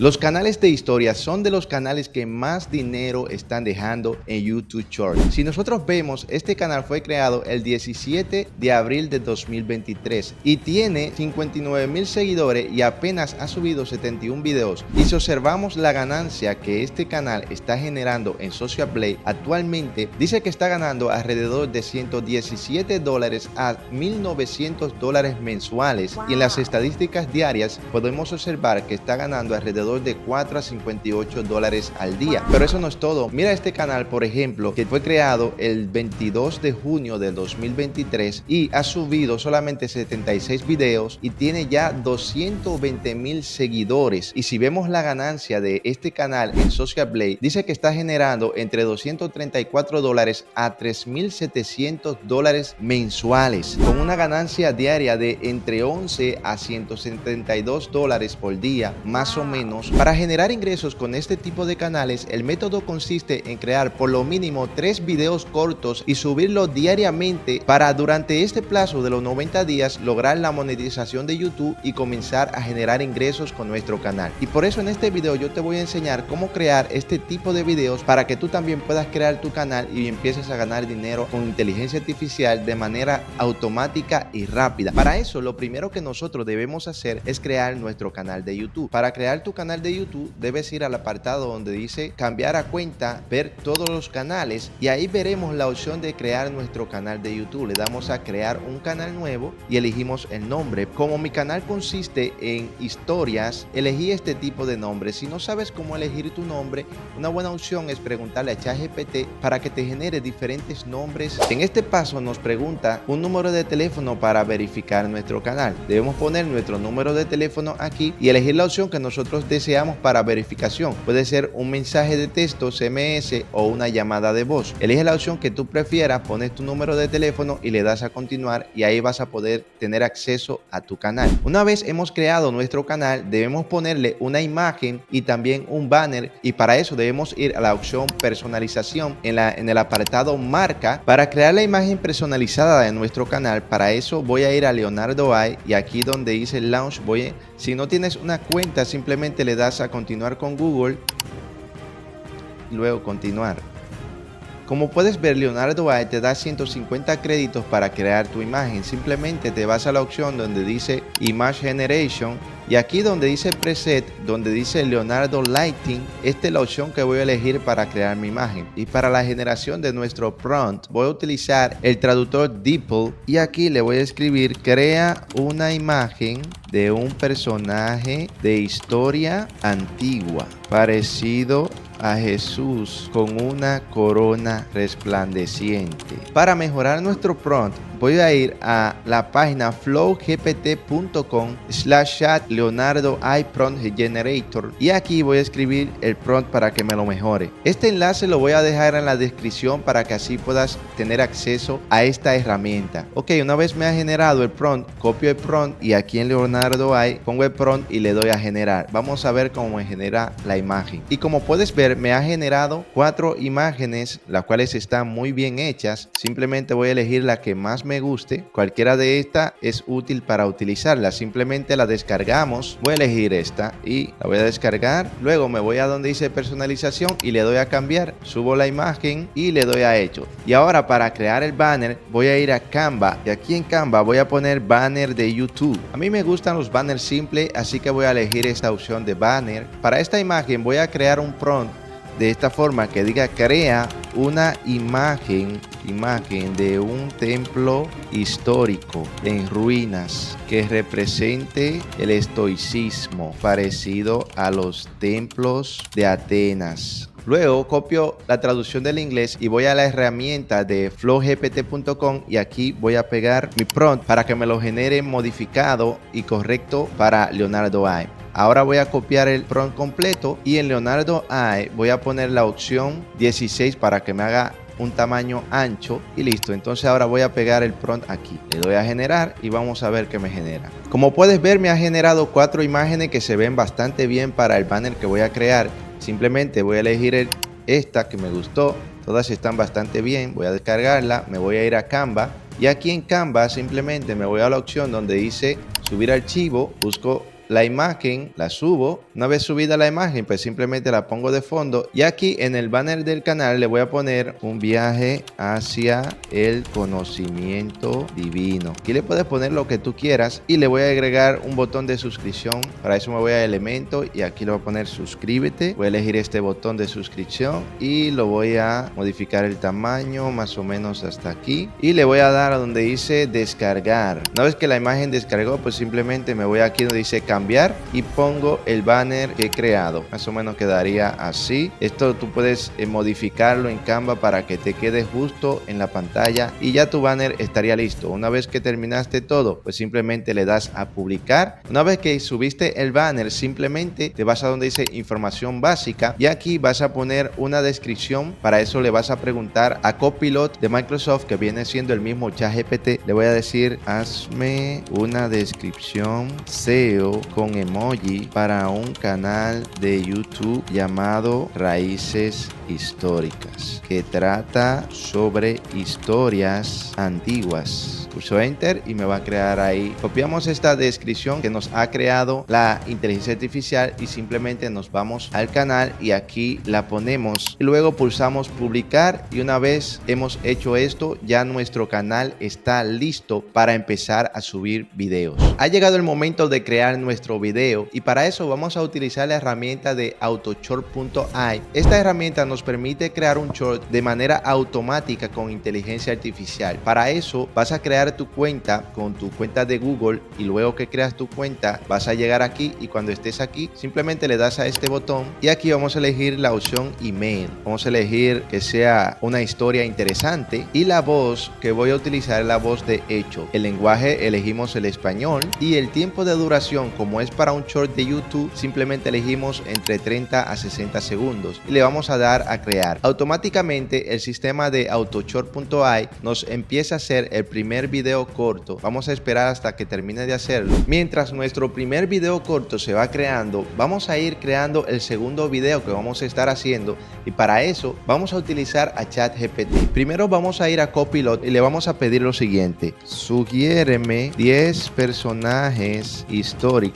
Los canales de historia son de los canales que más dinero están dejando en YouTube Short. Si nosotros vemos, este canal fue creado el 17 de abril de 2023 y tiene 59 mil seguidores y apenas ha subido 71 videos. Y si observamos la ganancia que este canal está generando en Social Play actualmente, dice que está ganando alrededor de 117 dólares a 1900 dólares mensuales y en las estadísticas diarias podemos observar que está ganando alrededor de 4 a 58 dólares al día. Pero eso no es todo. Mira este canal, por ejemplo, que fue creado el 22 de junio del 2023 y ha subido solamente 76 videos y tiene ya 220 mil seguidores. Y si vemos la ganancia de este canal en Social Blade, dice que está generando entre 234 dólares a 3.700 dólares mensuales, con una ganancia diaria de entre 11 a 172 dólares por día, más o menos para generar ingresos con este tipo de canales, el método consiste en crear por lo mínimo tres videos cortos y subirlos diariamente para durante este plazo de los 90 días lograr la monetización de YouTube y comenzar a generar ingresos con nuestro canal. Y por eso en este video yo te voy a enseñar cómo crear este tipo de videos para que tú también puedas crear tu canal y empieces a ganar dinero con inteligencia artificial de manera automática y rápida. Para eso lo primero que nosotros debemos hacer es crear nuestro canal de YouTube. Para crear tu canal de YouTube, debes ir al apartado donde dice cambiar a cuenta, ver todos los canales y ahí veremos la opción de crear nuestro canal de YouTube. Le damos a crear un canal nuevo y elegimos el nombre. Como mi canal consiste en historias, elegí este tipo de nombre. Si no sabes cómo elegir tu nombre, una buena opción es preguntarle a ChatGPT para que te genere diferentes nombres. En este paso nos pregunta un número de teléfono para verificar nuestro canal. Debemos poner nuestro número de teléfono aquí y elegir la opción que nosotros deseamos para verificación. Puede ser un mensaje de texto, CMS o una llamada de voz. Elige la opción que tú prefieras, pones tu número de teléfono y le das a continuar y ahí vas a poder tener acceso a tu canal. Una vez hemos creado nuestro canal, debemos ponerle una imagen y también un banner y para eso debemos ir a la opción personalización en, la, en el apartado marca para crear la imagen personalizada de nuestro canal. Para eso voy a ir a Leonardo Ay y aquí donde dice launch voy a, si no tienes una cuenta simplemente le das a continuar con Google luego continuar. Como puedes ver, Leonardo AI te da 150 créditos para crear tu imagen. Simplemente te vas a la opción donde dice Image Generation y aquí donde dice Preset, donde dice Leonardo Lighting, esta es la opción que voy a elegir para crear mi imagen. Y para la generación de nuestro prompt voy a utilizar el traductor DeepL y aquí le voy a escribir crea una imagen de un personaje de historia antigua parecido a Jesús con una corona resplandeciente. Para mejorar nuestro prompt, voy a ir a la página flowgpt.com slash chat leonardo generator y aquí voy a escribir el prompt para que me lo mejore. Este enlace lo voy a dejar en la descripción para que así puedas tener acceso a esta herramienta. Ok, una vez me ha generado el prompt, copio el prompt y aquí en Leonardo hay pongo el prompt y le doy a generar. Vamos a ver cómo me genera la imagen. Y como puedes ver, me ha generado cuatro imágenes, las cuales están muy bien hechas. Simplemente voy a elegir la que más me me guste, cualquiera de estas es útil para utilizarla. Simplemente la descargamos. Voy a elegir esta y la voy a descargar. Luego me voy a donde dice personalización y le doy a cambiar. Subo la imagen y le doy a hecho. Y ahora para crear el banner voy a ir a Canva. Y aquí en Canva voy a poner banner de YouTube. A mí me gustan los banners simples, así que voy a elegir esta opción de banner. Para esta imagen voy a crear un prompt de esta forma que diga crea una imagen imagen de un templo histórico en ruinas que represente el estoicismo parecido a los templos de Atenas. Luego copio la traducción del inglés y voy a la herramienta de flowgpt.com y aquí voy a pegar mi prompt para que me lo genere modificado y correcto para Leonardo AI. Ahora voy a copiar el prompt completo y en Leonardo AI voy a poner la opción 16 para que me haga un tamaño ancho y listo. Entonces ahora voy a pegar el prompt aquí. Le doy a generar y vamos a ver qué me genera. Como puedes ver me ha generado cuatro imágenes que se ven bastante bien para el banner que voy a crear. Simplemente voy a elegir esta que me gustó. Todas están bastante bien. Voy a descargarla. Me voy a ir a Canva. Y aquí en Canva simplemente me voy a la opción donde dice subir archivo. Busco la imagen, la subo. Una vez subida la imagen, pues simplemente la pongo de fondo. Y aquí en el banner del canal le voy a poner un viaje hacia el conocimiento divino. Aquí le puedes poner lo que tú quieras y le voy a agregar un botón de suscripción. Para eso me voy a elemento y aquí le voy a poner suscríbete. Voy a elegir este botón de suscripción y lo voy a modificar el tamaño más o menos hasta aquí. Y le voy a dar a donde dice descargar. Una vez que la imagen descargó, pues simplemente me voy aquí donde dice cambiar y pongo el banner que he creado. Más o menos quedaría así. Esto tú puedes eh, modificarlo en Canva para que te quede justo en la pantalla y ya tu banner estaría listo. Una vez que terminaste todo, pues simplemente le das a publicar. Una vez que subiste el banner, simplemente te vas a donde dice información básica y aquí vas a poner una descripción. Para eso le vas a preguntar a Copilot de Microsoft que viene siendo el mismo ChatGPT. Le voy a decir, hazme una descripción SEO con emoji para un canal de YouTube llamado Raíces Históricas que trata sobre historias antiguas pulso enter y me va a crear ahí. Copiamos esta descripción que nos ha creado la inteligencia artificial y simplemente nos vamos al canal y aquí la ponemos y luego pulsamos publicar y una vez hemos hecho esto ya nuestro canal está listo para empezar a subir videos. Ha llegado el momento de crear nuestro video y para eso vamos a utilizar la herramienta de autoshort.ai. Esta herramienta nos permite crear un short de manera automática con inteligencia artificial. Para eso vas a crear tu cuenta con tu cuenta de Google y luego que creas tu cuenta vas a llegar aquí y cuando estés aquí simplemente le das a este botón y aquí vamos a elegir la opción email. Vamos a elegir que sea una historia interesante y la voz que voy a utilizar es la voz de hecho. El lenguaje elegimos el español y el tiempo de duración como es para un short de YouTube simplemente elegimos entre 30 a 60 segundos y le vamos a dar a crear. Automáticamente el sistema de autoshort.ai nos empieza a hacer el primer video corto. Vamos a esperar hasta que termine de hacerlo. Mientras nuestro primer video corto se va creando, vamos a ir creando el segundo video que vamos a estar haciendo y para eso vamos a utilizar a ChatGPT. Primero vamos a ir a Copilot y le vamos a pedir lo siguiente. Sugiéreme 10 personajes históricos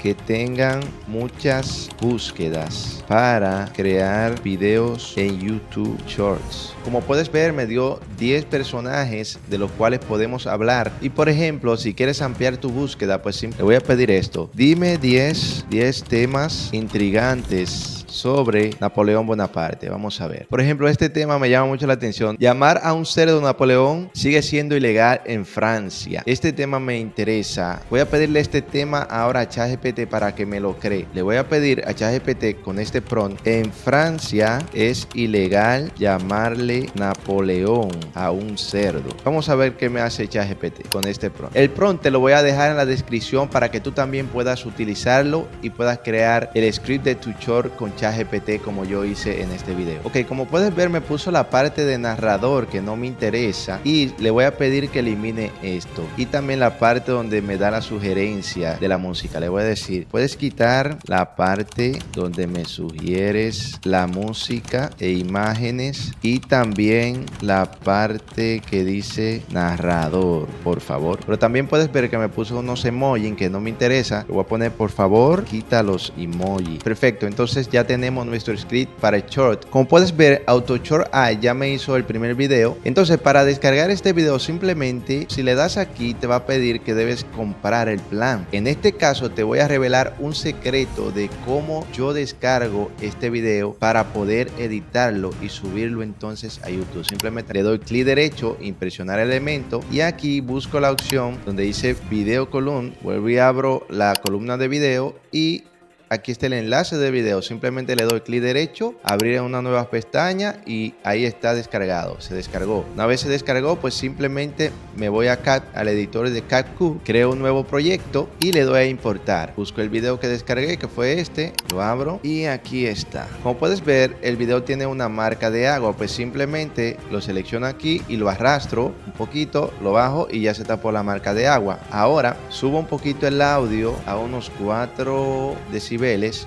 que tengan muchas búsquedas para crear videos en YouTube Shorts. Como puedes ver me dio 10 personajes de los cuales podemos hablar. Y por ejemplo, si quieres ampliar tu búsqueda, pues le voy a pedir esto. Dime 10, 10 temas intrigantes sobre Napoleón Bonaparte. Vamos a ver. Por ejemplo, este tema me llama mucho la atención. Llamar a un cerdo Napoleón sigue siendo ilegal en Francia. Este tema me interesa. Voy a pedirle este tema ahora a ChatGPT para que me lo cree. Le voy a pedir a ChatGPT con este prompt. En Francia es ilegal llamarle Napoleón a un cerdo. Vamos a ver qué me hace ChatGPT con este prompt. El prompt te lo voy a dejar en la descripción para que tú también puedas utilizarlo y puedas crear el script de tu short con ChatGPT como yo hice en este video. Ok, como puedes ver me puso la parte de narrador que no me interesa y le voy a pedir que elimine esto. Y también la parte donde me da la sugerencia de la música. Le voy a decir, puedes quitar la parte donde me sugieres la música e imágenes y también la parte que dice narrador, por favor. Pero también puedes ver que me puso unos emojis que no me interesa. Le voy a poner, por favor, quita los emojis. Perfecto, entonces ya tenemos nuestro script para short. Como puedes ver, AutoShort AI ya me hizo el primer video. Entonces, para descargar este video, simplemente si le das aquí, te va a pedir que debes comprar el plan. En este caso, te voy a revelar un secreto de cómo yo descargo este video para poder editarlo y subirlo entonces a YouTube. Simplemente le doy clic derecho, impresionar elemento y aquí busco la opción donde dice video column. Vuelvo y abro la columna de video y aquí está el enlace de video. Simplemente le doy clic derecho, abrir una nueva pestaña y ahí está descargado. Se descargó. Una vez se descargó, pues simplemente me voy acá al editor de CapCut, creo un nuevo proyecto y le doy a importar. Busco el video que descargué, que fue este, lo abro y aquí está. Como puedes ver, el video tiene una marca de agua, pues simplemente lo selecciono aquí y lo arrastro un poquito, lo bajo y ya se tapó la marca de agua. Ahora subo un poquito el audio a unos 4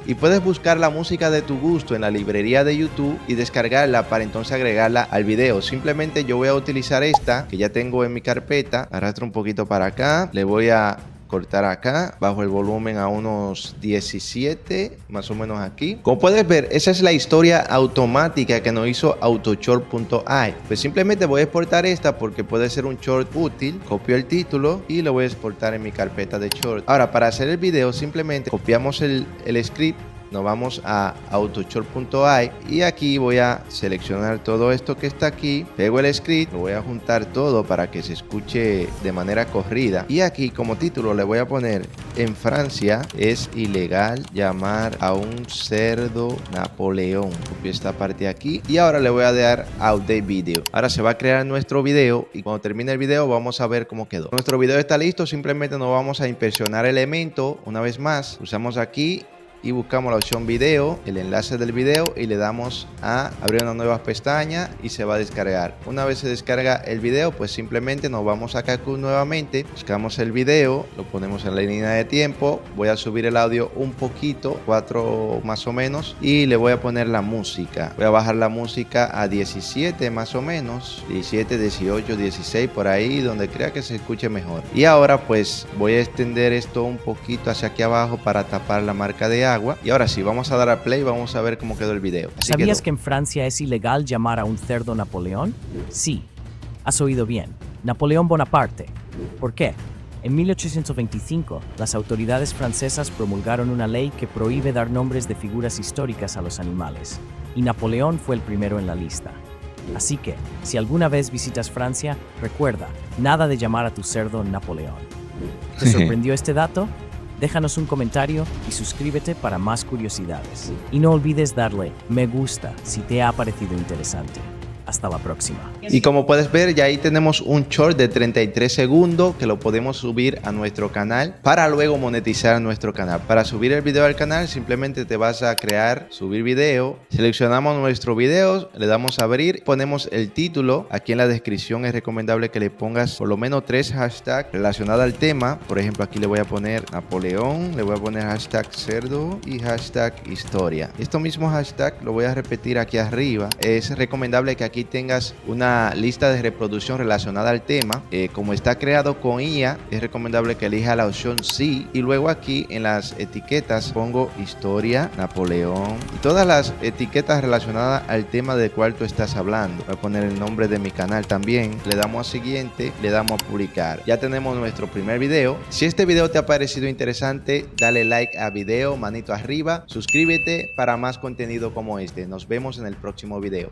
y puedes buscar la música de tu gusto en la librería de YouTube y descargarla para entonces agregarla al video. Simplemente yo voy a utilizar esta que ya tengo en mi carpeta, arrastro un poquito para acá, le voy a cortar acá, bajo el volumen a unos 17, más o menos aquí. Como puedes ver, esa es la historia automática que nos hizo autoshort.ai. Pues simplemente voy a exportar esta porque puede ser un short útil. Copio el título y lo voy a exportar en mi carpeta de short. Ahora, para hacer el video, simplemente copiamos el, el script nos vamos a autoshort.ai y aquí voy a seleccionar todo esto que está aquí, pego el script, lo voy a juntar todo para que se escuche de manera corrida y aquí como título le voy a poner en Francia es ilegal llamar a un cerdo Napoleón. Copio esta parte aquí y ahora le voy a dar update video. Ahora se va a crear nuestro video y cuando termine el video vamos a ver cómo quedó. Nuestro video está listo, simplemente nos vamos a impresionar elemento una vez más. Usamos aquí y buscamos la opción video, el enlace del video y le damos a abrir una nueva pestaña y se va a descargar. Una vez se descarga el video, pues simplemente nos vamos a Kaku nuevamente, buscamos el video, lo ponemos en la línea de tiempo, voy a subir el audio un poquito, 4 más o menos, y le voy a poner la música. Voy a bajar la música a 17 más o menos, 17, 18, 16 por ahí, donde crea que se escuche mejor. Y ahora pues voy a extender esto un poquito hacia aquí abajo para tapar la marca de agua. Y ahora sí, vamos a dar a play y vamos a ver cómo quedó el video. ¿Sabías que en Francia es ilegal llamar a un cerdo Napoleón? Sí, has oído bien. Napoleón Bonaparte. ¿Por qué? En 1825, las autoridades francesas promulgaron una ley que prohíbe dar nombres de figuras históricas a los animales, y Napoleón fue el primero en la lista. Así que, si alguna vez visitas Francia, recuerda, nada de llamar a tu cerdo Napoleón. ¿Te sorprendió este dato? Déjanos un comentario y suscríbete para más curiosidades. Y no olvides darle me gusta si te ha parecido interesante. Hasta la próxima. Y como puedes ver, ya ahí tenemos un short de 33 segundos que lo podemos subir a nuestro canal para luego monetizar nuestro canal. Para subir el video al canal, simplemente te vas a crear, subir video, seleccionamos nuestro video, le damos a abrir, ponemos el título. Aquí en la descripción es recomendable que le pongas por lo menos tres hashtags relacionados al tema. Por ejemplo, aquí le voy a poner Napoleón, le voy a poner hashtag cerdo y hashtag historia. Esto mismo hashtag lo voy a repetir aquí arriba. Es recomendable que aquí aquí tengas una lista de reproducción relacionada al tema. Eh, como está creado con IA, es recomendable que elija la opción sí. Y luego aquí en las etiquetas pongo historia, Napoleón y todas las etiquetas relacionadas al tema del cual tú estás hablando. Voy a poner el nombre de mi canal también. Le damos a siguiente, le damos a publicar. Ya tenemos nuestro primer video. Si este video te ha parecido interesante, dale like a video, manito arriba, suscríbete para más contenido como este. Nos vemos en el próximo video.